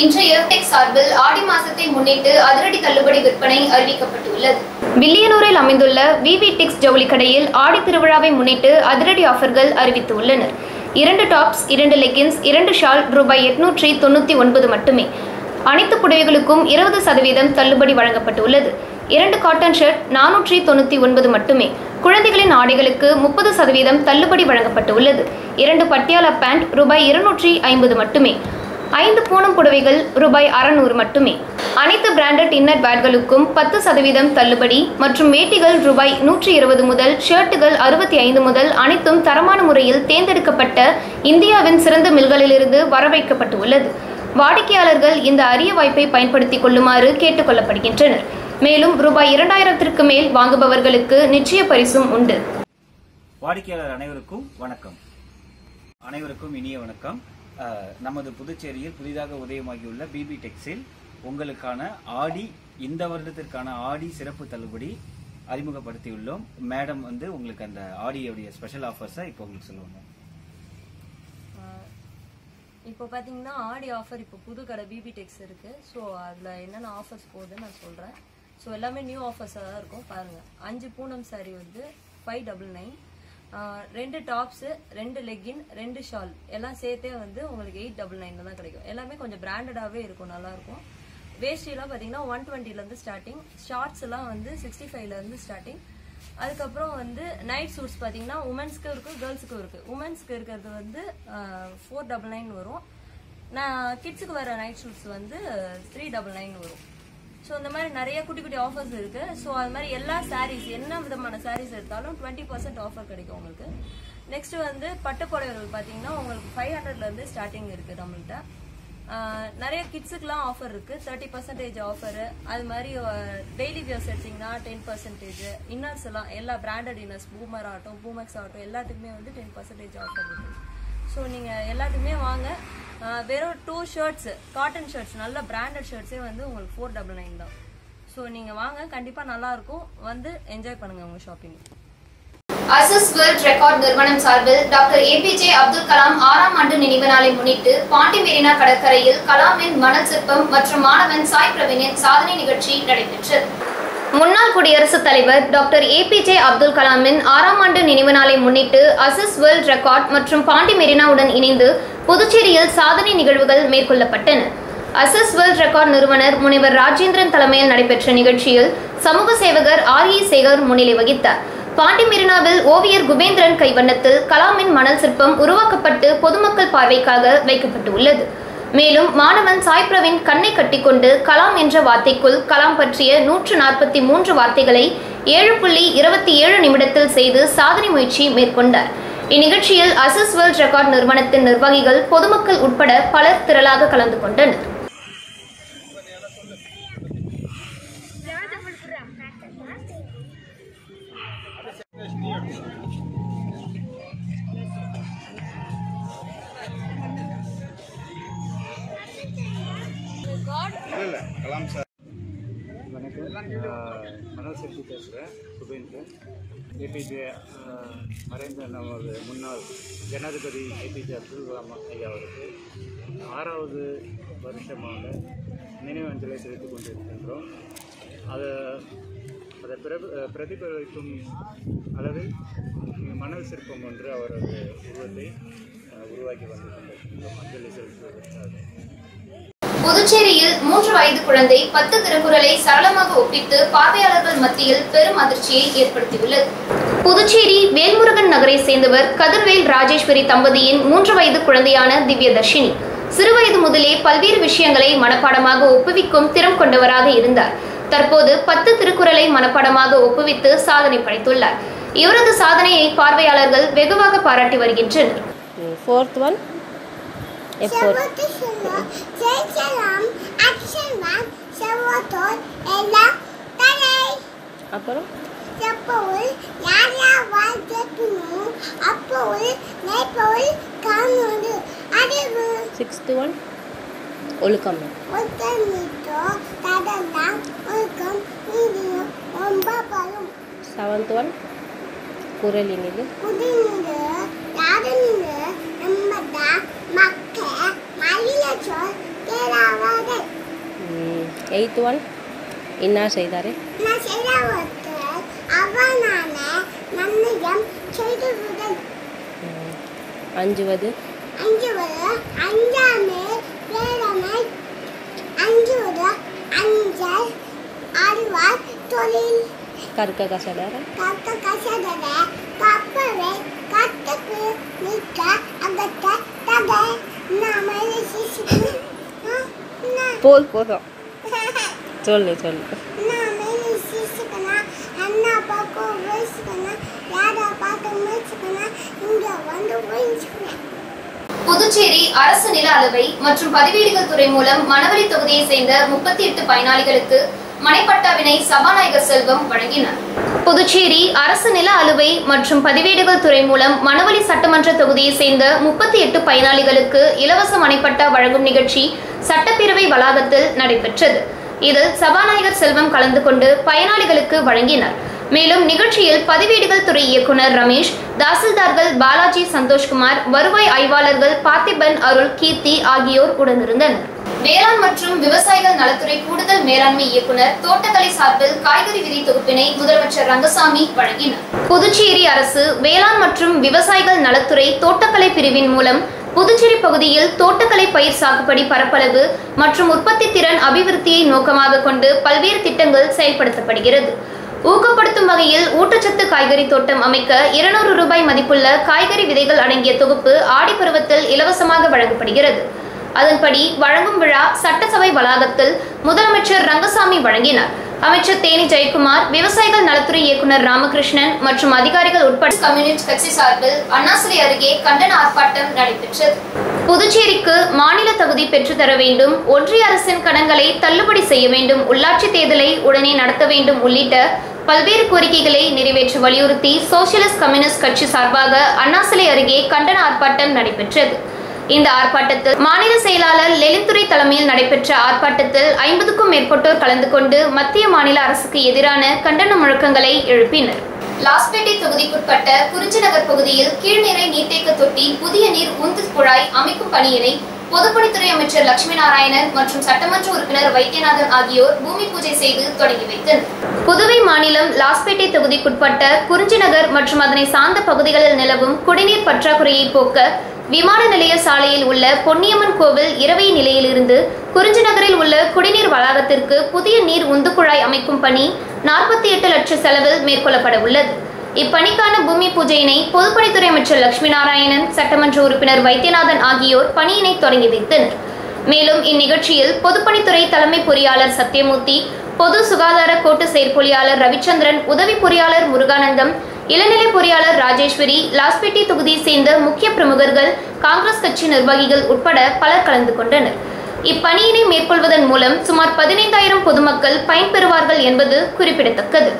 இன்று இன்றைய சார்பில் ஆடி மாசத்தை முன்னிட்டு அதிரடி தள்ளுபடி விற்பனை அறிவிக்கப்பட்டுள்ளது. வில்லியனூரில் அமைந்துள்ள விவி டெக்ஸ் ஜவுளி கடையில் ஆடி திருவிழாவை முன்னிட்டு அதிரடி ஆஃபர்கள் அறிவித்துள்ளனர். இரண்டு டாப்ஸ் இரண்டு லெகின்ஸ் இரண்டு ஷால் ரூபாய் எட்நூற்றி தொண்ணூற்றி ஒன்பது மட்டுமே. அனைத்து புடவைகளுக்கும் இருபது சதவீதம் தள்ளுபடி வழங்கப்பட்டுள்ளது. இரண்டு காட்டன் ஷர்ட் நானூற்றி தொண்ணூற்றி ஒன்பது மட்டுமே. குழந்தைகளின் ஆடைகளுக்கு முப்பது சதவீதம் தள்ளுபடி வழங்கப்பட்டுள்ளது. இரண்டு பட்டியாலா பேண்ட் ரூபாய் இருநூற்றி ஐம்பது மட்டுமே. ஐந்து பூனம் புடவைகள் ரூபாய் அறநூறு மட்டுமே. அனைத்து பிராண்டட் இன்னர் பேட்களுக்கும் பத்து சதவீதம் தள்ளுபடி மற்றும் வேட்டிகள் ரூபாய் நூற்றி இருபது முதல் ஷர்ட்டுகள் அறுபத்தி ஐந்து முதல் அனைத்தும் தரமான முறையில் தேர்ந்தெடுக்கப்பட்ட இந்தியாவின் சிறந்த மில்களிலிருந்து வரவைக்கப்பட்டு உள்ளது வாடிக்கையாளர்கள் இந்த அரிய வாய்ப்பை பயன்படுத்திக் கொள்ளுமாறு கேட்டுக்கொள்ளப்படுகின்றனர் மேலும் ரூபாய் இரண்டாயிரத்திற்கு மேல் வாங்குபவர்களுக்கு நிச்சய பரிசும் உண்டு. வாடிக்கையாளர் அனைவருக்கும் வணக்கம். அனைவருக்கும் இனிய வணக்கம். நமது புதுச்சேரியில் புதிதாக உதயமாகியுள்ள பிபி டெக்ஸில் உங்களுக்கான ஆடி இந்த வருடத்திற்கான ஆடி சிறப்பு தள்ளுபடி அறிமுகப்படுத்தியுள்ளோம். மேடம் வந்து உங்களுக்கு அந்த ஆடியோடைய ஸ்பெஷல் ஆஃபர்ஸை இப்போ உங்களுக்கு சொல்லுவாங்க இப்போ பார்த்தீங்கன்னா ஆடி ஆஃபர் இப்போ புது கடை பிபி டெக்ஸ் இருக்கு. ஸோ அதில் என்னென்ன ஆஃபர்ஸ் போகுதுன்னு நான் சொல்கிறேன் ஸோ எல்லாமே நியூ ஆஃபர்ஸாக தான் இருக்கும். பாருங்கள் அஞ்சு பூனம் saree வந்து ஃபைவ் டபுள் நைன் ரெண்டு டாப்ஸு ரெண்டு லெக்கின் ரெண்டு ஷால். எல்லாம் சேர்த்தே வந்து உங்களுக்கு எயிட் டபுள் நைனில் தான் கிடைக்கும். எல்லாமே கொஞ்சம் பிராண்டடாகவே இருக்கும் நல்லாயிருக்கும். வேஷ்டிலாம் பார்த்தீங்கன்னா ஒன் டுவெண்ட்டிலேருந்து ஸ்டார்டிங் ஷார்ட்ஸ் எல்லாம் வந்து சிக்ஸ்டி ஃபைவ்லேருந்து ஸ்டார்டிங் அதுக்கப்புறம் வந்து நைட் சூட்ஸ் பார்த்தீங்கன்னா உமன்ஸ்க்கு இருக்கு கேர்ள்ஸுக்கும் இருக்கு. உமன்ஸ்க்கு இருக்கிறது வந்து ஃபோர் டபுள் நைன் வரும். நான் கிட்ஸுக்கு வர நைட் ஷூட்ஸ் வந்து த்ரீ டபுள் நைன் வரும். ஸோ இந்த மாதிரி நிறைய குட்டி குட்டி ஆஃபர்ஸ் இருக்கு. ஸோ அது மாதிரி எல்லா சாரீஸ் என்ன விதமான சாரீஸ் எடுத்தாலும் டுவெண்ட்டி பர்சன்ட் ஆஃபர் கிடைக்கும் உங்களுக்கு. நெக்ஸ்ட் வந்து பட்டு புடவைகள் பார்த்தீங்கன்னா உங்களுக்கு ஃபைவ் ஹண்ட்ரட்லேருந்து ஸ்டார்டிங் இருக்கு நம்மள்கிட்ட நிறைய கிட்ஸுக்குலாம் ஆஃபர் இருக்கு. தேர்ட்டி பர்சன்டேஜ் ஆஃபர் அது மாதிரி டெய்லி வியர்ஸ் எடுத்தீங்கன்னா டென் பர்சன்டேஜ் இன்னர்ஸ் எல்லாம் எல்லா பிராண்டட் இன்னர்ஸ் பூமர் ஆகட்டும் பூமெக்ஸ் ஆகட்டும் எல்லாத்துக்குமே வந்து டென் பர்சன்டேஜ் ஆஃபர் இருக்கு. ஸோ நீங்கள் எல்லாத்துக்குமே வாங்க. வெறும் டூ ஷர்ட்ஸ் காட்டன் ஷர்ட்ஸ் நல்ல பிராண்டட் ஷர்ட்ஸே வந்து உங்களுக்கு ஃபோர் டபுள் நைன் தான். ஸோ நீங்கள் வாங்க கண்டிப்பாக நல்லா இருக்கும் வந்து என்ஜாய் பண்ணுங்க உங்கள் ஷாப்பிங் அசஸ் வேர்ல்ட் ரெக்கார்ட் நிறுவனம் சார்பில் டாக்டர் ஏபிஜே அப்துல் கலாம் ஆறாம் ஆண்டு நினைவு நாளை முன்னிட்டு பாண்டி மெரினா கடற்கரையில் கலாமின் மணல் சிற்பம் மற்றும் மாணவன் சாய் பிரவீனின் சாதனை நிகழ்ச்சி நடைபெற்றது முன்னாள் குடியரசுத் தலைவர் டாக்டர் ஏபிஜே அப்துல் கலாமின் ஆறாம் ஆண்டு நினைவு நாளை முன்னிட்டு அசஸ் வேர்ல்ட் ரெக்கார்ட் மற்றும் பாண்டி மெரினாவுடன் இணைந்து புதுச்சேரியில் சாதனை நிகழ்வுகள் மேற்கொள்ளப்பட்டன. அசஸ் வேர்ல்ட் ரெக்கார்ட் நிறுவனர் முனைவர் ராஜேந்திரன் தலைமையில் நடைபெற்ற நிகழ்ச்சியில் சமூக சேவகர் ஆர் ஏ சேகர் முன்னிலை வகித்தார். பாண்டி மெரினாவில் ஓவியர் குபேந்திரன் கைவண்ணத்தில் கலாமின் மணல் சிற்பம் உருவாக்கப்பட்டு பொதுமக்கள் பார்வைக்காக வைக்கப்பட்டு உள்ளது மேலும் மாணவன் சாய் பிரவீன் கண்ணை கட்டிக்கொண்டு கலாம் என்ற வார்த்தைக்குள் கலாம் பற்றிய நூற்று நாற்பத்தி மூன்று வார்த்தைகளை ஏழு புள்ளி இருபத்தி ஏழு நிமிடத்தில் செய்து சாதனை முயற்சி மேற்கொண்டார். இந்நிகழ்ச்சியில் அசஸ் வேர்ல்ட் ரெக்கார்ட் நிறுவனத்தின் நிர்வாகிகள் பொதுமக்கள் உட்பட பலர் திரளாக கலந்து கொண்டனர். வணக்கம். ஆஹ் செட்டி பேசுகிறேன் ஏபிஜே மறைந்த நமது முன்னாள் ஜனாதிபதி ஏபிஜே அப்துல் கலாம் ஐயா அவருக்கு ஆறாவது வருஷமாக நினைவஞ்சலை செலுத்திக் கொண்டிருக்கின்றோம். அதை அதை பிரப பிரதிபலிக்கும் அளவில் மணல் சிற்பம் ஒன்று அவரது உருவத்தை உருவாக்கி வந்து கொண்டிருக்கின்றோம் அஞ்சலி செலுத்துவதற்காக. புதுச்சேரியில் மூன்று வயது குழந்தை பத்து திருக்குறளை சரளமாக ஒப்பித்து பார்வையாளர்கள் மத்தியில் பெரும் அதிர்ச்சியை ஏற்படுத்தியுள்ளது. புதுச்சேரி வேல்முருகன் நகரை சேர்ந்தவர் கதிர்வேல் ராஜேஸ்வரி தம்பதியின் மூன்று வயது குழந்தையான திவ்யதர்ஷினி. சிறுவயது முதலே பல்வேறு விஷயங்களை மனப்பாடமாக ஒப்புவிக்கும் திறம் கொண்டவராக இருந்தார். தற்போது பத்து திருக்குறளை மனப்பாடமாக ஒப்புவித்து சாதனை படைத்துள்ளார். இவரது சாதனையை பார்வையாளர்கள் வெகுவாக பாராட்டி வருகின்றனர். ஃபோர்த் ஒன் அப்புறம்? செப்பவுள் யார் யார் வாழ் கேட்கணும் அப்பவுள் நெய்ப்பவுள் காணோடு அறிவு. சிக்ஸ்த் ஒன் ஒழுக்கம். ஒத்தனிட்டோ தடலாம் ஒழுக்கம் நீதியும் ரொம்ப பலம் செவன்த் ஒன் குரல் இனிது குடிநீர் யாருநீர் நம்மதா மக்க மல்லிய சொல் செய்தாவாக எயித் ஒன் என்ன செய்தார்? நான் அஞ்சுவது. அஞ்சுவது அஞ்சாமே பேரமை அஞ்சுவது அஞ்சல் அறிவார் தொழில். கற்க கசடர கத்த கசடர கப்பவை கத்துக்கு நிற்க அகத்த தகை. நாம சிசுக்கு. போதும் போதும். சொல்லு சொல்லு. அண்ணா பார்க்க முயற்சிக்கணும் யாரா பார்க்க முயற்சிக்கணும் இங்க வந்து புதுச்சேரி அரசு நில அளவை மற்றும் பதிவேடுகள் துறை மூலம் மணவரி தொகுதியை சேர்ந்த முப்பத்தி எட்டு பயனாளிகளுக்கு மனைப்பட்டாவினை சபாநாயகர் செல்வம் வழங்கினார். புதுச்சேரி அரசு நில அலுவை மற்றும் பதிவேடுகள் துறை மூலம் மணவெளி சட்டமன்ற தொகுதியை சேர்ந்த முப்பத்தி எட்டு பயனாளிகளுக்கு இலவச மனைப்பட்டா வழங்கும் நிகழ்ச்சி சட்டப்பேரவை வளாகத்தில் நடைபெற்றது. இதில் சபாநாயகர் செல்வம் கலந்து கொண்டு பயனாளிகளுக்கு வழங்கினார். மேலும் நிகழ்ச்சியில் பதிவேடுகள் துறை இயக்குனர் ரமேஷ் தாசில்தார்கள் பாலாஜி சந்தோஷ்குமார் வருவாய் ஆய்வாளர்கள் பார்த்திபன் அருள் கீர்த்தி ஆகியோர் உடனிருந்தனர். வேளாண் மற்றும் விவசாயிகள் நலத்துறை கூடுதல் மேலாண்மை இயக்குனர் தோட்டக்கலை சார்பில் காய்கறி விதை தொகுப்பினை முதலமைச்சர் ரங்கசாமி வழங்கினார். புதுச்சேரி அரசு வேளாண் மற்றும் விவசாயிகள் நலத்துறை தோட்டக்கலை பிரிவின் மூலம் புதுச்சேரி பகுதியில் தோட்டக்கலை பயிர் சாகுபடி பரப்பளவு மற்றும் உற்பத்தி திறன் அபிவிருத்தியை நோக்கமாக கொண்டு பல்வேறு திட்டங்கள் செயல்படுத்தப்படுகிறது. ஊக்கப்படுத்தும் வகையில் ஊட்டச்சத்து காய்கறி தோட்டம் அமைக்க இருநூறு ரூபாய் மதிப்புள்ள காய்கறி விதைகள் அடங்கிய தொகுப்பு ஆடி பருவத்தில் இலவசமாக வழங்கப்படுகிறது. அதன்படி வழங்கும் விழா சட்டசபை வளாகத்தில் முதலமைச்சர் ரங்கசாமி வழங்கினார். அமைச்சர் தேனி ஜெயக்குமார் விவசாயிகள் நலத்துறை இயக்குனர் ராமகிருஷ்ணன் மற்றும் அதிகாரிகள் உட்பட கம்யூனிஸ்ட் கட்சி சார்பில் அண்ணாசிலை அருகே கண்டன ஆர்ப்பாட்டம் நடைபெற்றது. புதுச்சேரிக்கு மாநில தகுதி பெற்றுத்தர வேண்டும் ஒன்றிய அரசின் கடன்களை தள்ளுபடி செய்ய வேண்டும் உள்ளாட்சி தேர்தலை உடனே நடத்த வேண்டும் உள்ளிட்ட பல்வேறு கோரிக்கைகளை நிறைவேற்ற வலியுறுத்தி சோசியலிஸ்ட் கம்யூனிஸ்ட் கட்சி சார்பாக அண்ணாசிலை அருகே கண்டன ஆர்ப்பாட்டம் நடைபெற்றது. இந்த ஆர்ப்பாட்டத்தில் மாநில செயலாளர் லலித்துறை தலைமையில் நடைபெற்ற ஆர்ப்பாட்டத்தில் ஐம்பதுக்கும் மேற்பட்டோர் கலந்து கொண்டு மத்திய மாநில அரசுக்கு எதிரான கண்டன முழக்கங்களை எழுப்பினர். லாஸ்பேட்டை தொகுதிக்குட்பட்ட குறிஞ்சிநகர் பகுதியில் கீழ்நிறை நீர்த்தேக்க தொட்டி புதிய நீர் உந்து குழாய் அமைக்கும் பணியினை பொதுப்பணித்துறை அமைச்சர் லட்சுமி நாராயணன் மற்றும் சட்டமன்ற உறுப்பினர் வைத்தியநாதன் ஆகியோர் பூமி பூஜை செய்து தொடங்கி வைத்தனர். புதுவை மாநிலம் லாஸ்பேட்டை தொகுதிக்குட்பட்ட குறிஞ்சிநகர் மற்றும் அதனை சார்ந்த பகுதிகளில் நிலவும் குடிநீர் பற்றாக்குறையை போக்க விமான நிலைய சாலையில் உள்ள பொன்னியம்மன் கோவில் இரவை நிலையிலிருந்து குறிஞ்சி நகரில் உள்ள குடிநீர் வளாகத்திற்கு புதிய நீர் உந்துக்குழாய் அமைக்கும் பணி நாற்பத்தி எட்டு லட்சம் செலவில் மேற்கொள்ளப்பட உள்ளது. இப்பணிக்கான பூமி பூஜையினை பொதுப்பணித்துறை அமைச்சர் லட்சுமி நாராயணன் சட்டமன்ற உறுப்பினர் வைத்தியநாதன் ஆகியோர் பணியினை தொடங்கி வைத்தனர். மேலும் இந்நிகழ்ச்சியில் பொதுப்பணித்துறை தலைமை பொறியாளர் சத்யமூர்த்தி பொது சுகாதார கோட்டு செயற்பொறியாளர் ரவிச்சந்திரன் உதவி பொறியாளர் முருகானந்தம் இளநிலை பொறியாளர் ராஜேஸ்வரி லாஸ்பேட்டை தொகுதியை சேர்ந்த முக்கிய பிரமுகர்கள் காங்கிரஸ் கட்சி நிர்வாகிகள் உட்பட பலர் கலந்து கொண்டனர். இப்பணியினை மேற்கொள்வதன் மூலம் சுமார் பதினைந்தாயிரம் பொதுமக்கள் பயன்பெறுவார்கள் என்பது குறிப்பிடத்தக்கது.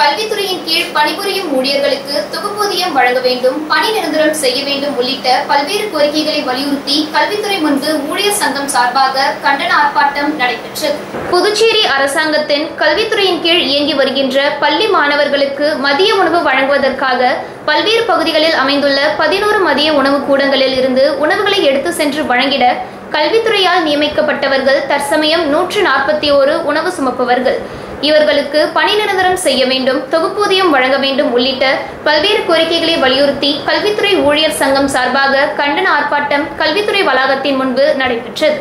கல்வித்துறையின் கீழ் பணிபுரியும் ஊழியர்களுக்கு தொகுப்பூதியம் வழங்க வேண்டும் பணி நிரந்தரம் செய்ய வேண்டும் உள்ளிட்ட பல்வேறு கோரிக்கைகளை வலியுறுத்தி கல்வித்துறை முன்பு ஊழியர் சங்கம் சார்பாக கண்டன ஆர்ப்பாட்டம் நடைபெற்றது. புதுச்சேரி அரசாங்கத்தின் கல்வித்துறையின் கீழ் இயங்கி வருகின்ற பள்ளி மாணவர்களுக்கு மதிய உணவு வழங்குவதற்காக பல்வேறு பகுதிகளில் அமைந்துள்ள பதினோரு மதிய உணவு கூடங்களில் இருந்து உணவுகளை எடுத்து சென்று வழங்கிட கல்வித்துறையால் நியமிக்கப்பட்டவர்கள் தற்சமயம் நூற்று நாற்பத்தி ஓரு உணவு சுமப்பவர்கள். இவர்களுக்கு பணி நிரந்தரம் செய்ய வேண்டும் தொகுப்பூதியம் வழங்க வேண்டும் உள்ளிட்ட பல்வேறு கோரிக்கைகளை வலியுறுத்தி கல்வித்துறை ஊழியர் சங்கம் சார்பாக கண்டன ஆர்ப்பாட்டம் கல்வித்துறை வளாகத்தின் முன்பு நடைபெற்றது.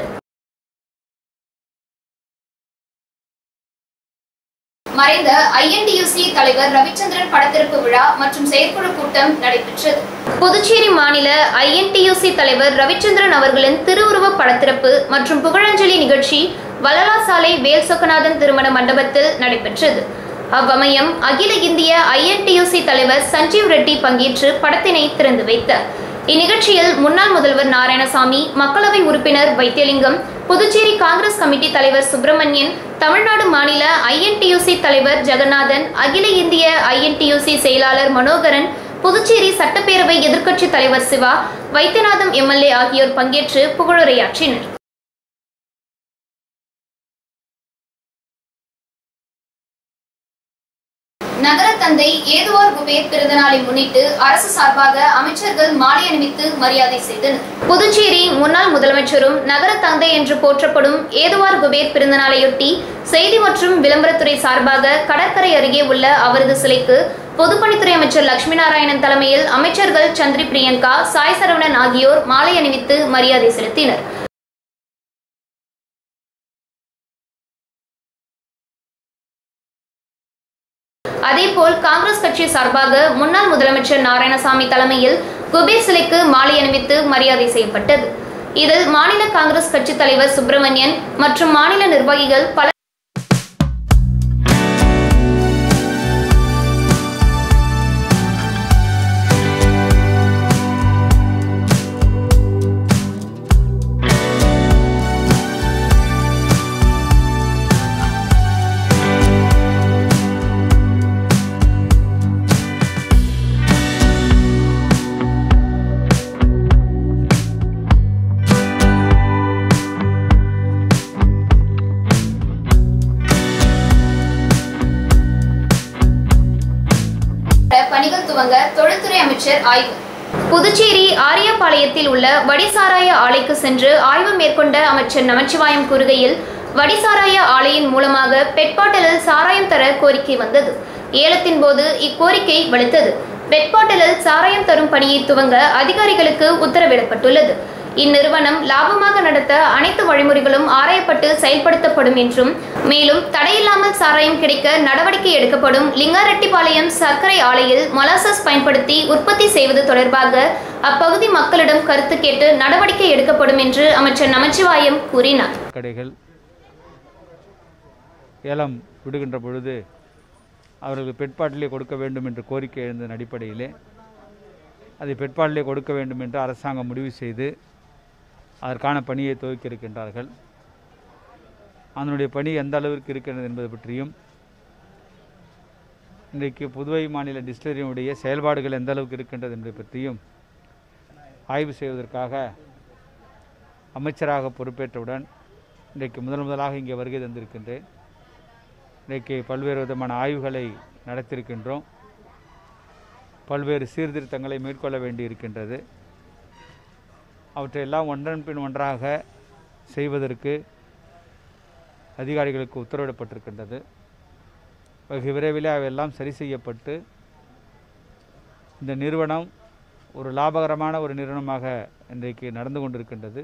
மறைந்த ஐஎன்டியூசி தலைவர் ரவிச்சந்திரன் படத்திறப்பு விழா மற்றும் செயற்குழு கூட்டம் நடைபெற்றது. புதுச்சேரி மாநில ஐஎன்டியூசி தலைவர் ரவிச்சந்திரன் அவர்களின் திருவுருவ படத்திறப்பு மற்றும் புகழஞ்சலி நிகழ்ச்சி வளலா சாலை வேல் சொக்கநாதன் திருமண மண்டபத்தில் நடைபெற்றது. அவ்வமயம் அகில இந்திய ஐஎன்டியூசி தலைவர் சஞ்சீவ் ரெட்டி பங்கேற்று படத்தினை திறந்து வைத்தார். இந்நிகழ்ச்சியில் முன்னாள் முதல்வர் நாராயணசாமி மக்களவை உறுப்பினர் வைத்தியலிங்கம் புதுச்சேரி காங்கிரஸ் கமிட்டி தலைவர் சுப்பிரமணியன் தமிழ்நாடு மாநில ஐஎன்டியூசி தலைவர் ஜெகநாதன் அகில இந்திய ஐஎன்டியூசி செயலாளர் மனோகரன் புதுச்சேரி சட்டப்பேரவை எதிர்க்கட்சித் தலைவர் சிவா வைத்தியநாதம் எம்எல்ஏ ஆகியோர் பங்கேற்று புகழுரையாற்றினர். நகர தந்தை ஏதுவார் குபேர் பிறந்த நாளை முன்னிட்டு அரசு சார்பாக அமைச்சர்கள் மாலை அணிவித்து மரியாதை செய்தனர். புதுச்சேரி முன்னாள் முதலமைச்சரும் நகர தந்தை என்று போற்றப்படும் ஏதுவார் குபேர் பிறந்தநாளையொட்டி செய்தி மற்றும் விளம்பரத்துறை சார்பாக கடற்கரை அருகே உள்ள அவரது சிலைக்கு பொதுப்பணித்துறை அமைச்சர் லட்சுமி நாராயணன் தலைமையில் அமைச்சர்கள் சந்திரி பிரியங்கா சாய் சரவணன் ஆகியோர் மாலை அணிவித்து மரியாதை செலுத்தினர். அதேபோல் காங்கிரஸ் கட்சி சார்பாக முன்னாள் முதலமைச்சர் நாராயணசாமி தலைமையில் குபேர் சிலைக்கு மாலை அணிவித்து மரியாதை செய்யப்பட்டது. இதில் மாநில காங்கிரஸ் கட்சி தலைவர் சுப்பிரமணியன் மற்றும் மாநில நிர்வாகிகள் பல ஆய்வு. புதுச்சேரி ஆரியபாளையத்தில் உள்ள வடிசாராய ஆலைக்கு சென்று ஆய்வு மேற்கொண்ட அமைச்சர் நமச்சிவாயம் கூறுகையில் வடிசாராய ஆலையின் மூலமாக பெட்பாட்டலில் சாராயம் தர கோரிக்கை வந்தது. ஏலத்தின் போது இக்கோரிக்கை வலுத்தது. பெட்பாட்டலில் சாராயம் தரும் பணியை துவங்க அதிகாரிகளுக்கு உத்தரவிடப்பட்டுள்ளது. இந்நிறுவனம் லாபமாக நடத்த அனைத்து வழிமுறைகளும் ஆராயப்பட்டு செயல்படுத்தப்படும் என்றும் மேலும் தடையில்லாமல் சாராயம் கிடைக்க நடவடிக்கை எடுக்கப்படும் லிங்காரெட்டிபாளையம் சர்க்கரை ஆலையில் மொலாசஸ் பயன்படுத்தி உற்பத்தி செய்வது தொடர்பாக அப்பகுதி மக்களிடம் கருத்து கேட்டு நடவடிக்கை எடுக்கப்படும் என்று அமைச்சர் நமச்சிவாயம் கூறினார். கடைகள் ஏலம் விடுகின்ற பொழுது அவர்களுக்கு பெட்பாட்டிலே கொடுக்க வேண்டும் என்று கோரிக்கை எழுந்ததன் அடிப்படையிலே அதை பெட்பாட்டிலே கொடுக்க வேண்டும் என்று அரசாங்கம் முடிவு செய்து அதற்கான பணியை துவக்கி இருக்கின்றார்கள் அதனுடைய பணி எந்த அளவிற்கு இருக்கிறது என்பது பற்றியும் இன்றைக்கு புதுவை மாநில டிஸ்டிலரியினுடைய செயல்பாடுகள் எந்த அளவுக்கு இருக்கின்றது என்பதை பற்றியும் ஆய்வு செய்வதற்காக அமைச்சராக பொறுப்பேற்றவுடன் இன்றைக்கு முதல் முதலாக இங்கே வருகை தந்திருக்கின்றேன். இன்றைக்கு பல்வேறு விதமான ஆய்வுகளை நடத்தியிருக்கின்றோம். பல்வேறு சீர்திருத்தங்களை மேற்கொள்ள வேண்டி இருக்கின்றது அவற்றையெல்லாம் ஒன்றன் பின் ஒன்றாக செய்வதற்கு அதிகாரிகளுக்கு உத்தரவிடப்பட்டிருக்கின்றது. வெகு விரைவில் அவையெல்லாம் சரி செய்யப்பட்டு இந்த நிறுவனம் ஒரு லாபகரமான ஒரு நிறுவனமாக இன்றைக்கு நடந்து கொண்டிருக்கின்றது.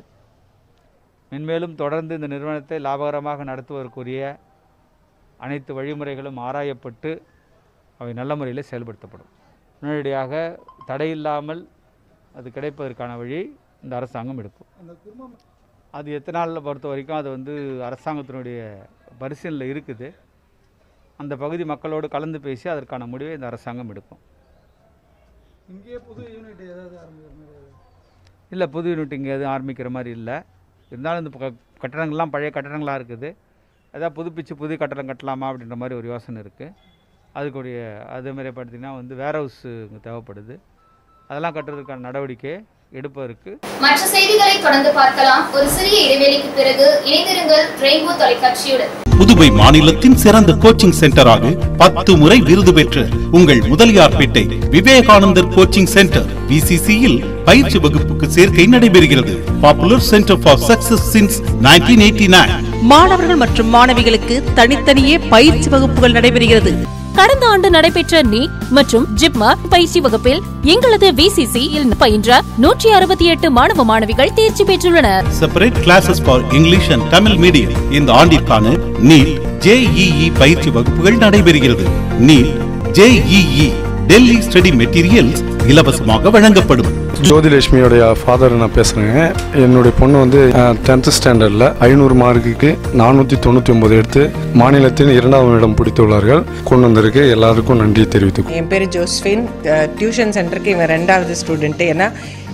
மென்மேலும் தொடர்ந்து இந்த நிறுவனத்தை லாபகரமாக நடத்துவதற்குரிய அனைத்து வழிமுறைகளும் ஆராயப்பட்டு அவை நல்ல முறையில் செயல்படுத்தப்படும். உடனடியாக தடையில்லாமல் அது கிடைப்பதற்கான வழி இந்த அரசாங்கம் எடுக்கும். அது எத்தனை நாளில் பொறுத்த வரைக்கும் அது வந்து அரசாங்கத்தினுடைய பரிசீலனையில் இருக்குது. அந்த பகுதி மக்களோடு கலந்து பேசி அதற்கான முடிவை இந்த அரசாங்கம் எடுக்கும். இங்கேயே புது யூனிட் ஏதாவது இல்லை புது யூனிட் இங்கே எதுவும் ஆரம்பிக்கிற மாதிரி இல்லை. இருந்தாலும் இந்த கட்டடங்கள்லாம் பழைய கட்டடங்களாக இருக்குது. ஏதாவது புதுப்பிச்சு புது கட்டடம் கட்டலாமா அப்படின்ற மாதிரி ஒரு யோசனை இருக்குது அதுக்குடைய அதே மாதிரி பார்த்தீங்கன்னா வந்து வேர் ஹவுஸ் இங்கே தேவைப்படுது. அதெல்லாம் கட்டுறதுக்கான நடவடிக்கை எடுப்பதற்கு மற்ற செய்திகளை தொடர்ந்து பார்க்கலாம். ஒரு சிறிய இடைவெளிக்கு பிறகு இணைந்திருங்கள் ரெயின்போ தொலைக்காட்சியுடன். புதுவை மாநிலத்தின் சிறந்த கோச்சிங் சென்டராக பத்து முறை விருது பெற்ற உங்கள் முதலியார்பேட்டை விவேகானந்தர் கோச்சிங் சென்டர் விசிசியில் பயிற்சி வகுப்புக்கு சேர்க்கை நடைபெறுகிறது. Popular centre for success since 1989 மாணவர்கள் மற்றும் மாணவிகளுக்கு தனித்தனியே பயிற்சி வகுப்புகள் நடைபெறுகிறது. கடந்த ஆண்டு நடைபெற்ற நீட் மற்றும் ஜிப்மா பயிற்சி வகுப்பில் எங்களது விசிசி பயின்ற நூற்றி அறுபத்தி எட்டு மாணவ மாணவிகள் தேர்ச்சி பெற்றுள்ளனர். Separate classes for English and Tamil medium இந்த ஆண்டிற்கான நீட் ஜேஇஇ பயிற்சி வகுப்புகள் நடைபெறுகிறது. NEET JEE Delhi study materials இலவசமாக வழங்கப்படும். ஜோதிலட்சுமியோடைய ஃபாதர் நான் பேசுகிறேங்க என்னுடைய பொண்ணு வந்து டென்த்து ஸ்டாண்டர்டில் ஐநூறு மார்க்குக்கு நானூற்றி தொண்ணூற்றி ஒம்பது எடுத்து மாநிலத்தின் இரண்டாவது இடம் பிடித்துள்ளார்கள் கொண்டு வந்திருக்கு எல்லாருக்கும் நன்றி தெரிவித்துக் என் பேர் ஜோஸ்ஃபின் டியூஷன் சென்டருக்கு இவன் ரெண்டாவது ஸ்டூடெண்ட்டு ஏன்னா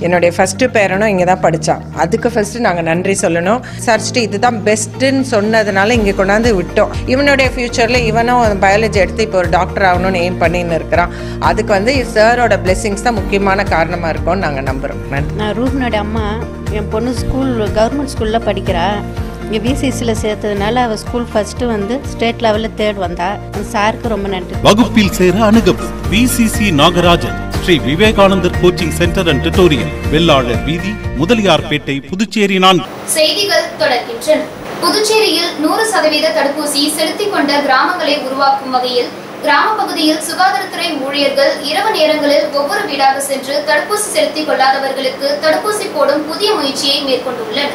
என்னுடைய ஃபஸ்ட்டு பேரனும் இங்கே தான் படித்தான் அதுக்கு ஃபஸ்ட்டு நாங்கள் நன்றி சொல்லணும். சரிச்சிட்டு இதுதான் பெஸ்ட்டுன்னு சொன்னதுனால இங்கே கொண்டாந்து விட்டோம். இவனுடைய ஃப்யூச்சரில் இவனும் பயாலஜி எடுத்து இப்போ ஒரு டாக்டர் ஆகணும்னு எய்ம் பண்ணின்னு இருக்கிறான். அதுக்கு வந்து சாரோட பிளெஸ்ஸிங்ஸ் தான் முக்கியமான காரணமாக இருக்கும்னு நாங்கள் நம்புகிறோம் நான். ரூஹ்னோட அம்மா என் பொண்ணு ஸ்கூல் கவர்மெண்ட் ஸ்கூலில் படிக்கிறா. இங்கே பிசிசியில் சேர்த்ததுனால அவள் ஸ்கூல் ஃபஸ்ட்டு வந்து ஸ்டேட் லெவலில் தேர்ட் வந்தா. சாருக்கு ரொம்ப நன்றி. வகுப்பில் சேர அணுகவும் VCC Nagarajan Sri Vivekanandar coaching centre and tutorial Vellalar வீதி முதலியார்பேட்டை புதுச்சேரி நான்கு. செய்திகள் தொடர்கின்றன. புதுச்சேரியில் நூறு சதவீத தடுப்பூசி செலுத்திக் கொண்ட கிராமங்களை உருவாக்கும் வகையில் கிராம பகுதியில் சுகாதாரத்துறை ஊழியர்கள் இரவு நேரங்களில் ஒவ்வொரு வீடாக சென்று தடுப்பூசி செலுத்திக் கொள்ளாதவர்களுக்கு தடுப்பூசி போடும் புதிய முயற்சியை மேற்கொண்டுள்ளனர்.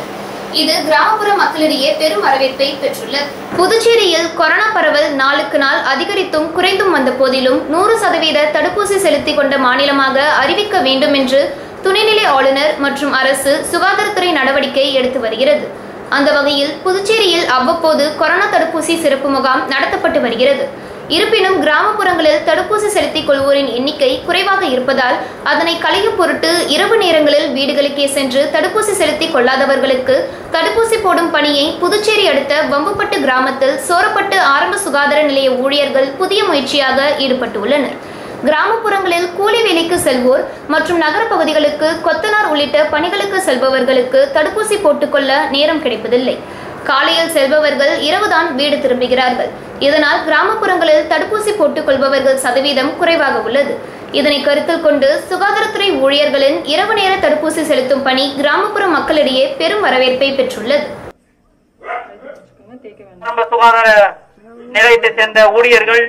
இது கிராமப்புற மக்களிடையே பெரும் வரவேற்பை பெற்றுள்ளது. புதுச்சேரியில் கொரோனா பரவல் நாளுக்கு நாள் அதிகரித்தும் குறைந்தும் வந்த போதிலும் நூறு சதவீத தடுப்பூசி செலுத்திக் கொண்ட மாநிலமாக அறிவிக்க வேண்டும் என்று துணைநிலை ஆளுநர் மற்றும் அரசு சுகாதாரத்துறை நடவடிக்கை எடுத்து வருகிறது. அந்த வகையில் புதுச்சேரியில் அவ்வப்போது கொரோனா தடுப்பூசி சிறப்பு முகாம் நடத்தப்பட்டு வருகிறது. இருப்பினும் கிராமப்புறங்களில் தடுப்பூசி செலுத்திக் கொள்வோரின் எண்ணிக்கை குறைவாக இருப்பதால் அதனை களையும் பொருட்டு இரவு நேரங்களில் வீடுகளுக்கே சென்று தடுப்பூசி செலுத்திக் கொள்ளாதவர்களுக்கு தடுப்பூசி போடும் பணியை புதுச்சேரி அடுத்த வம்புப்பட்டு கிராமத்தில் சோரப்பட்டு ஆரம்ப சுகாதார நிலைய ஊழியர்கள் புதிய முயற்சியாக ஈடுபட்டுள்ளனர். கிராமப்புறங்களில் கூலி வேலைக்கு செல்வோர் மற்றும் நகர பகுதிகளுக்கு கொத்தனார் உள்ளிட்ட பணிகளுக்கு செல்பவர்களுக்கு தடுப்பூசி போட்டுக்கொள்ள நேரம் கிடைப்பதில்லை. காலையில் செல்பவர்கள் இரவுதான் வீடு திரும்புகிறார்கள். இதனால் கிராமப்புறங்களில் தடுப்பூசி போட்டுக் கொள்பவர்கள் சதவீதம் குறைவாக உள்ளது. இதனை கருத்தில் கொண்டு சுகாதாரத்துறை ஊழியர்களின் இரவு நேர தடுப்பூசி செலுத்தும் பணி கிராமப்புற மக்களிடையே பெரும் வரவேற்பை பெற்றுள்ளது. சுகாதார நிலையத்தை சேர்ந்த ஊழியர்கள்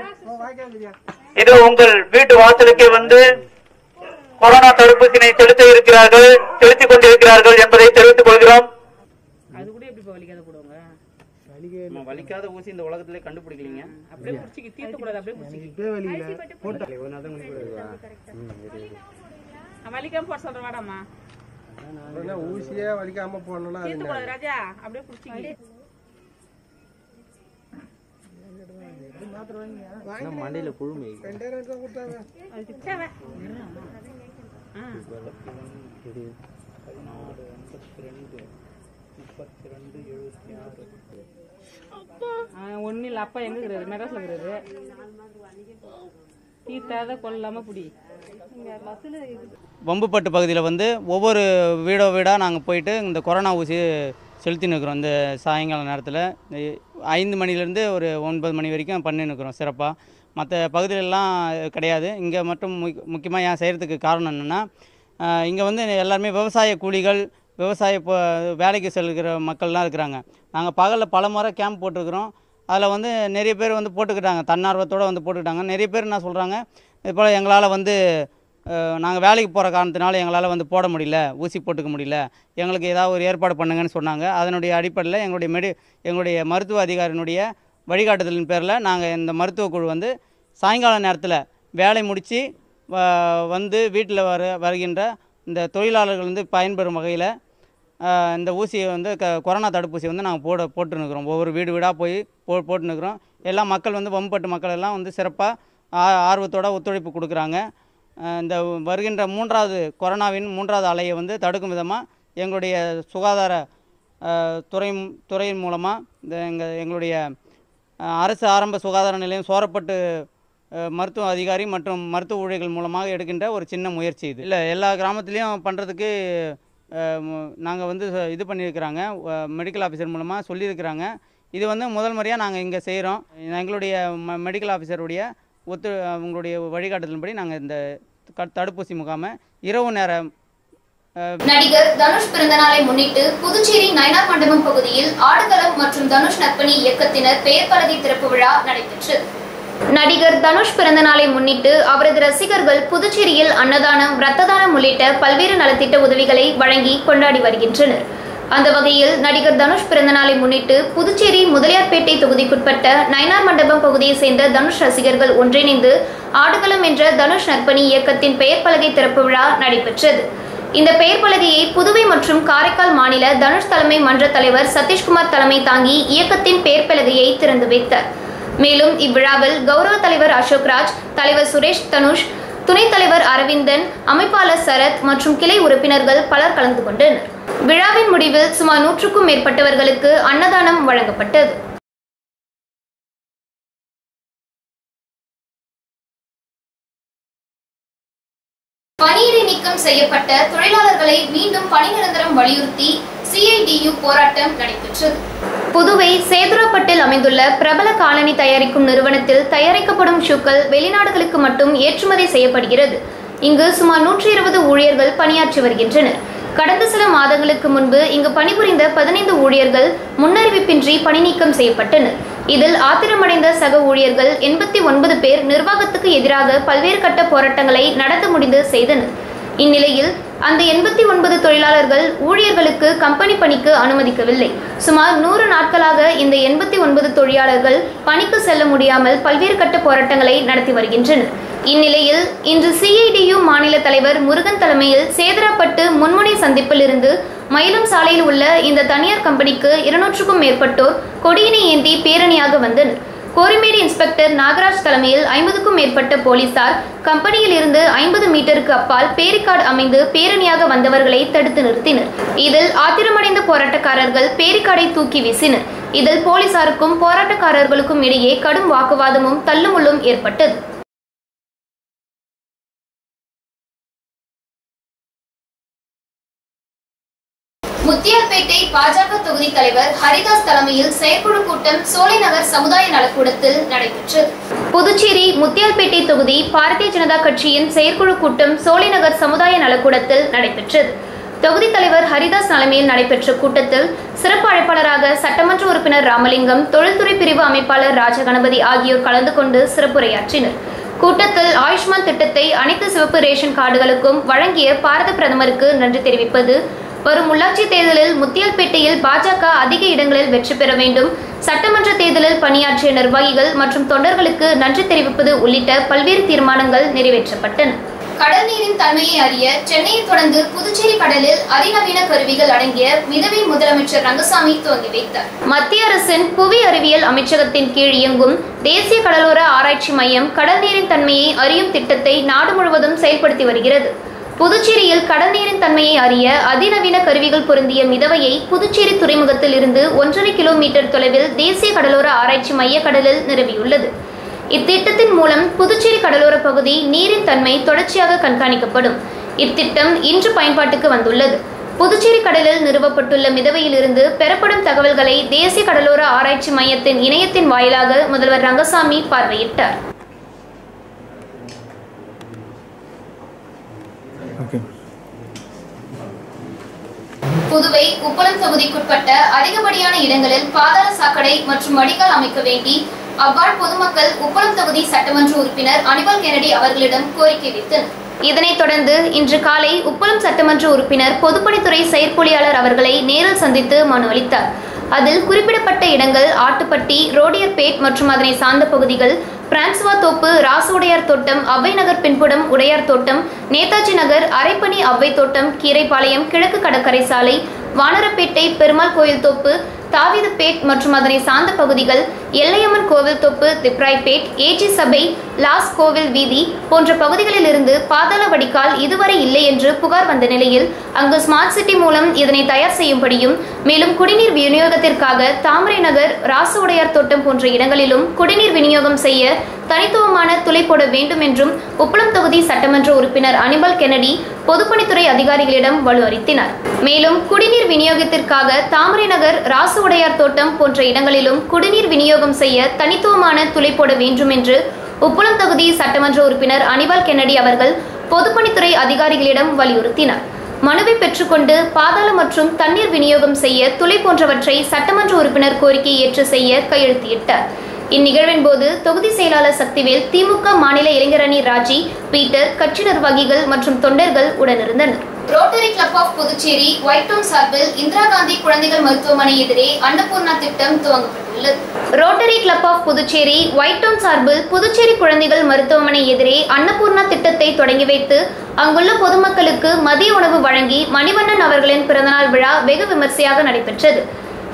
இது உங்கள் வீட்டு வாசலுக்கே வந்து கொரோனா தடுப்பூசியினை செலுத்த இருக்கிறார்கள் செலுத்திக் கொண்டிருக்கிறார்கள் என்பதை தெரிவித்துக் கொள்கிறோம் அது கூட எப்படி வலிக்காத போடுவாங்க நம்ம வலிக்காத ஊசி இந்த உலகத்திலே கண்டுபிடிக்கலீங்க. அப்படியே புடிச்சிக்கி தீர்த்து கூடாது அப்படியே புடிச்சிக்கி ஒரு நாள் கூடாது நான் வலிக்காம போட சொல்றேன் வாடாமா ஊசியே வலிக்காம போடணும்னா தீர்த்து கூடாது ராஜா. அப்படியே புடிச்சிக்கி மண்டையில குழுமை ரெண்டாயிரம் ரூபாய் கொடுத்தாங்க. ஒன்னும் இல்ல. அப்பா எங்க இருக்கிறாரு? மெட்ராஸ்ல இருக்கிறாரு. தீர்த்தாத கொல்லாம புடி இங்க பஸ்ல வம்புப்பட்டு பகுதியில் வந்து ஒவ்வொரு வீடோ வீடாக நாங்கள் போயிட்டு இந்த கொரோனா ஊசி செலுத்தின்னு இருக்கிறோம். இந்த சாயங்கால நேரத்தில். ஐந்து மணிலேருந்து ஒரு ஒன்பது மணி வரைக்கும் பண்ணின்னு இருக்கிறோம் சிறப்பாக மற்ற பகுதியிலலாம் கிடையாது. இங்கே மட்டும் முக் முக்கியமாக ஏன் செய்கிறதுக்கு காரணம் என்னென்னா இங்கே வந்து எல்லாருமே விவசாய கூலிகள் விவசாய இப்போ வேலைக்கு செல்கிற மக்கள்லாம் இருக்கிறாங்க. நாங்கள் பகலில் பல முறை கேம்ப் போட்டிருக்கிறோம். அதில் வந்து நிறைய பேர் வந்து போட்டுக்கிட்டாங்க. தன்னார்வத்தோடு வந்து போட்டுக்கிட்டாங்க. நிறைய பேர் என்ன சொல்கிறாங்க இது போல் எங்களால் வந்து நாங்கள் வேலைக்கு போகிற காரணத்தினால எங்களால் வந்து போட முடியல ஊசி போட்டுக்க முடியல. எங்களுக்கு ஏதாவது ஒரு ஏற்பாடு பண்ணுங்கன்னு சொன்னாங்க. அதனுடைய அடிப்படையில் எங்களுடைய மெடி எங்களுடைய மருத்துவ அதிகாரியினுடைய வழிகாட்டுதலின் பேரில் நாங்கள் இந்த மருத்துவ குழு வந்து சாயங்கால நேரத்தில் வேலை முடித்து வந்து வீட்டில் வர வருகின்ற இந்த தொழிலாளர்கள் வந்து பயன்பெறும் வகையில் இந்த ஊசியை வந்து க கொரோனா தடுப்பூசி வந்து நாங்கள் போட போட்டுருக்குறோம் ஒவ்வொரு வீடு வீடாக போய் போ போட்டுருக்குறோம் எல்லா மக்கள் வந்து வம்பட்டு மக்கள் எல்லாம் வந்து சிறப்பாக ஆர்வத்தோட ஒத்துழைப்பு கொடுக்குறாங்க. இந்த வருகின்ற மூன்றாவது கொரோனாவின் மூன்றாவது அலையை வந்து தடுக்கும் விதமாக எங்களுடைய சுகாதார துறை துறையின் மூலமாக இந்த எங்கள் எங்களுடைய அரசு ஆரம்ப சுகாதார நிலையம் சோரப்பட்டு மருத்துவ அதிகாரி மற்றும் மருத்துவ ஊழியர்கள் மூலமாக எடுக்கின்ற ஒரு சின்ன முயற்சி இது. இல்லை எல்லா கிராமத்துலேயும் பண்ணுறதுக்கு நாங்கள் வந்து இது பண்ணியிருக்கிறாங்க. மெடிக்கல் ஆஃபீஸர் மூலமாக சொல்லியிருக்கிறாங்க. இது வந்து முதல் முறையாக நாங்கள் இங்கே செய்கிறோம் எங்களுடைய ம மெடிக்கல் ஆஃபீஸருடைய ஒத்து அவங்களுடைய வழிகாட்டுதலின்படி நாங்கள் இந்த தடுப்பூசி முகாமை இரவு நேரம் நடிகர் தனுஷ் பிறந்தநாளை முன்னிட்டு புதுச்சேரி நயனார் மண்டபம் பகுதியில் ஆடுகளம் மற்றும் தனுஷ் நற்பணி இயக்கத்தினர் பெயர் பலகை திறப்பு விழா நடைபெற்றது. நடிகர் தனுஷ் பிறந்தநாளை முன்னிட்டு அவரது ரசிகர்கள் புதுச்சேரியில் அன்னதானம் ரத்ததானம் உள்ளிட்ட பல்வேறு நலத்திட்ட உதவிகளை வழங்கி கொண்டாடி வருகின்றனர். அந்த வகையில் நடிகர் தனுஷ் பிறந்தநாளை முன்னிட்டு புதுச்சேரி முதலியார்பேட்டை தொகுதிக்குட்பட்ட நயனார் மண்டபம் பகுதியை சேர்ந்த தனுஷ் ரசிகர்கள் ஒன்றிணைந்து ஆடுகளம் என்ற தனுஷ் நற்பணி இயக்கத்தின் பெயர் பலகை திறப்பு விழா நடைபெற்றது. இந்த பெயர் பலகையை புதுவை மற்றும் காரைக்கால் மாநில தனுஷ் தலைமை மன்ற தலைவர் சதீஷ்குமார் தலைமை தாங்கி இயக்கத்தின் பெயர் பலகையை திறந்து வைத்தார். மேலும் இவ்விழாவில் கௌரவ தலைவர் அசோக்ராஜ் தலைவர் சுரேஷ் தனுஷ் துணைத் தலைவர் அரவிந்தன் அமைப்பாளர் சரத் மற்றும் கிளை உறுப்பினர்கள் பலர் கலந்து கொண்டனர். விழாவின் முடிவில் சுமார் நூற்றுக்கும் மேற்பட்டவர்களுக்கு அன்னதானம் வழங்கப்பட்டது. பணியிடை நீக்கம் செய்யப்பட்ட தொழிலாளர்களை மீண்டும் பணி நிரந்தரம் வலியுறுத்தி சிஐடியு போராட்டம் நடைபெற்றது. புதுவை சேதுராப்பட்டில் அமைந்துள்ள பிரபல காலனி தயாரிக்கும் நிறுவனத்தில் தயாரிக்கப்படும் ஷூக்கள் வெளிநாடுகளுக்கு மட்டும் ஏற்றுமதி செய்யப்படுகிறது. இங்கு சுமார் நூற்றி இருபது ஊழியர்கள் பணியாற்றி வருகின்றனர். கடந்த சில மாதங்களுக்கு முன்பு இங்கு பணிபுரிந்த பதினைந்து ஊழியர்கள் முன்னறிவிப்பின்றி பணிநீக்கம் செய்யப்பட்டனர். இதில் ஆத்திரமடைந்த சக ஊழியர்கள் எண்பத்தி ஒன்பது பேர் நிர்வாகத்துக்கு எதிராக பல்வேறு கட்ட போராட்டங்களை நடத்த முடிந்து செய்தனர். இந்நிலையில் அந்த எண்பத்தி ஒன்பது தொழிலாளர்கள் ஊழியர்களுக்கு கம்பெனி பணிக்கு அனுமதிக்கவில்லை. சுமார் நூறு நாட்களாக இந்த எண்பத்தி ஒன்பது தொழிலாளர்கள் பணிக்கு செல்ல முடியாமல் பல்வேறு கட்ட போராட்டங்களை நடத்தி வருகின்றனர். இந்நிலையில் இன்று சிஐடியு மாநில தலைவர் முருகன் தலைமையில் சேதராப்பட்டு முன்முனை சந்திப்பில் இருந்து மயிலம் சாலையில் உள்ள இந்த தனியார் கம்பெனிக்கு இருநூற்றுக்கும் மேற்பட்டோர் கொடியினை ஏந்தி பேரணியாக வந்தனர். கோரிமேடு இன்ஸ்பெக்டர் நாகராஜ் தலைமையில் ஐம்பதுக்கும் மேற்பட்ட போலீசார் கம்பெனியில் இருந்து ஐம்பது மீட்டருக்கு அப்பால் பேரிக்கார்டு அமைந்து பேரணியாக வந்தவர்களை தடுத்து நிறுத்தினர். இதில் ஆத்திரமடைந்த போராட்டக்காரர்கள் பேரிக்கார்டை தூக்கி வீசினர். இதில் போலீசாருக்கும் போராட்டக்காரர்களுக்கும் இடையே கடும் வாக்குவாதமும் தள்ளுமுள்ளும் ஏற்பட்டது. பாஜக தொகுதி தலைவர் ஹரிதாஸ் தலைமையில் செயற்குழு கூட்டம் சோலைநகர் சமுதாய நலக்கூடத்தில் நடைபெற்றது. புதுச்சேரி முத்தியால்பேட்டை தொகுதி பாரதிய ஜனதா கட்சியின் செயற்குழு கூட்டம் சோலைநகர் சமுதாய நலக்கூடத்தில் நடைபெற்றது. தொகுதி தலைவர் ஹரிதாஸ் தலைமையில் நடைபெற்ற கூட்டத்தில் சிறப்பு அழைப்பாளராக சட்டமன்ற உறுப்பினர் ராமலிங்கம் தொழில்துறை பிரிவு அமைப்பாளர் ராஜகணபதி ஆகியோர் கலந்து கொண்டு சிறப்புரையாற்றினர். கூட்டத்தில் ஆயுஷ்மான் திட்டத்தை அனைத்து சிவப்பு ரேஷன் கார்டுகளுக்கும் வழங்கிய பாரத பிரதமருக்கு நன்றி தெரிவிப்பது வரும் உள்ளாட்சி தேர்தலில் முத்தியல்பேட்டையில் பாஜக அதிக இடங்களில் வெற்றி பெற வேண்டும். சட்டமன்ற தேர்தலில் பணியாற்றிய நிர்வாகிகள் மற்றும் தொண்டர்களுக்கு நன்றி தெரிவிப்பது உள்ளிட்ட பல்வேறு தீர்மானங்கள் நிறைவேற்றப்பட்டன. கடல் நீரின் தன்மையை அறிய சென்னையை தொடர்ந்து புதுச்சேரி கடலில் அதிநவீன கருவிகள் அடங்கிய மிதவை முதலமைச்சர் ரங்கசாமி துவங்கி வைத்தார். மத்திய அரசின் புவி அறிவியல் அமைச்சகத்தின் கீழ் இயங்கும் தேசிய கடலோர ஆராய்ச்சி மையம் கடல் நீரின் தன்மையை அறியும் திட்டத்தை நாடு முழுவதும் செயல்படுத்தி வருகிறது. புதுச்சேரியில் கடல் நீரின் தன்மையை அறிய அதிநவீன கருவிகள் பொருந்திய மிதவையை புதுச்சேரி துறைமுகத்தில் இருந்து ஒன்றரை கிலோமீட்டர் தொலைவில் தேசிய கடலோர ஆராய்ச்சி மைய கடலில் நிறுவியுள்ளது. இத்திட்டத்தின் மூலம் புதுச்சேரி கடலோர பகுதி நீரின் தன்மை தொடர்ச்சியாக கண்காணிக்கப்படும். இத்திட்டம் இன்று பயன்பாட்டுக்கு வந்துள்ளது. புதுச்சேரி கடலில் நிறுவப்பட்டுள்ள மிதவையிலிருந்து பெறப்படும் தகவல்களை தேசிய கடலோர ஆராய்ச்சி மையத்தின் இணையத்தின் வாயிலாக முதல்வர் ரங்கசாமி பார்வையிட்டார். புதுவை உப்பளம் தொகுதிக்குட்பட்ட அதிகப்படியான இடங்களில் பாதாள சாக்கடை மற்றும் வடிகால் அமைக்க வேண்டி அவ்வாறு பொதுமக்கள் உப்பளம் தொகுதி சட்டமன்ற உறுப்பினர் அனிமல் கெனடி அவர்களிடம் கோரிக்கை வைத்தனர். இதனைத் தொடர்ந்து இன்று காலை உப்பளம் சட்டமன்ற உறுப்பினர் பொதுப்பணித்துறை செயற்பொழியாளர் அவர்களை நேரில் சந்தித்து மனு அளித்தார். அதில் குறிப்பிடப்பட்ட இடங்கள் ஆட்டுப்பட்டி ரோடியர்பேட் மற்றும் அதனை சார்ந்த பகுதிகள் பிரான்சுவா தோப்பு ராசுடையார் தோட்டம் அவ்வை நகர் பின்புடம் உடையார் தோட்டம் நேதாஜி நகர் அரைப்பணி அவ்வை தோட்டம் கீரைப்பாளையம் கிழக்கு கடற்கரை சாலை வானரப்பேட்டை பெருமாள் கோயில் தோப்பு தாவிதப்பேட் மற்றும் அதனை சார்ந்த பகுதிகள் எல்லையம்மன் கோவில் தோப்பு திப்ராய்பேட் ஏஜி சபை லாஸ் கோவில் வீதி போன்ற பகுதிகளிலிருந்து பாதாள வடிகால் இதுவரை இல்லை என்று புகார் வந்த நிலையில் அங்கு ஸ்மார்ட் சிட்டி மூலம் இதனை தயார் செய்யும்படியும் மேலும் குடிநீர் விநியோகத்திற்காக தாமரை நகர் ராசு உடையார் தோட்டம் போன்ற இடங்களிலும் குடிநீர் விநியோகம் செய்ய தனித்துவமான துளை போட வேண்டும் என்றும் உப்பளம் தொகுதி சட்டமன்ற உறுப்பினர் அனிமல் கெனடி பொதுப்பணித்துறை அதிகாரிகளிடம் வலுவறித்தினார். மேலும் குடிநீர் விநியோகத்திற்காக தாமரை நகர் ராசு உடையார் தோட்டம் போன்ற இடங்களிலும் குடிநீர் விநியோகம் செய்ய தனித்துவமான துளை போட வேண்டும் என்று உப்பளம் தொகுதி சட்டமன்ற உறுப்பினர் அனிபால் கென்னடி அவர்கள் பொதுப்பணித்துறை அதிகாரிகளிடம் வலியுறுத்தினார். மனுவை பெற்றுக்கொண்டு பாதாள மற்றும் தண்ணீர் விநியோகம் செய்ய துளை போன்றவற்றை சட்டமன்ற உறுப்பினர் கோரிக்கை ஏற்று செய்ய கையெழுத்திட்டார். இந்நிகழ்வின் போது தொகுதி செயலாளர் சக்திவேல் திமுக மாநில இளைஞரணி ராஜி பீட்டர் கட்சி நிர்வாகிகள் மற்றும் தொண்டர்கள் உடனிருந்தனர். Rotary club of Puducherry white town சார்பில் இந்திரா காந்தி குழந்தைகள் மருத்துவமனை எதிரே அன்னபூர்ணா திட்டம் துவங்கப்பட்டுள்ளது. Rotary club of Puducherry white town சார்பில் புதுச்சேரி குழந்தைகள் மருத்துவமனை எதிரே அன்னபூர்ணா திட்டத்தை தொடங்கி வைத்து அங்குள்ள பொதுமக்களுக்கு மதிய உணவு வழங்கி மணிவண்ணன் அவர்களின் பிறந்தநாள் விழா வெகு விமர்சையாக நடைபெற்றது.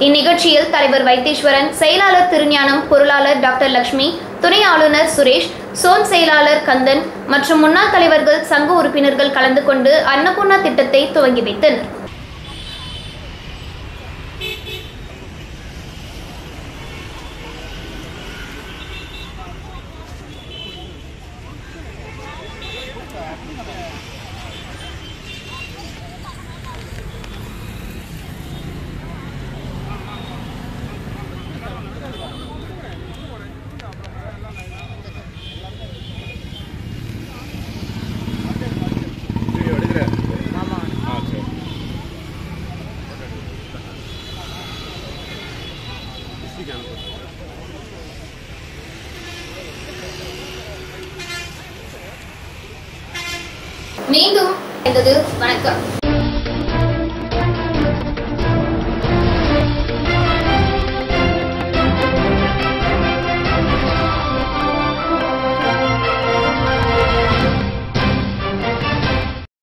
இந்நிகழ்ச்சியில் தலைவர் வைத்தீஸ்வரன் செயலாளர் திருஞானம் பொருளாளர் டாக்டர் லட்சுமி துணை ஆளுநர் சுரேஷ் சோன் செயலாளர் கந்தன் மற்றும் முன்னாள் தலைவர்கள் சங்க உறுப்பினர்கள் கலந்து கொண்டு அன்னபூர்ணா திட்டத்தை துவங்கி வைத்தனர்.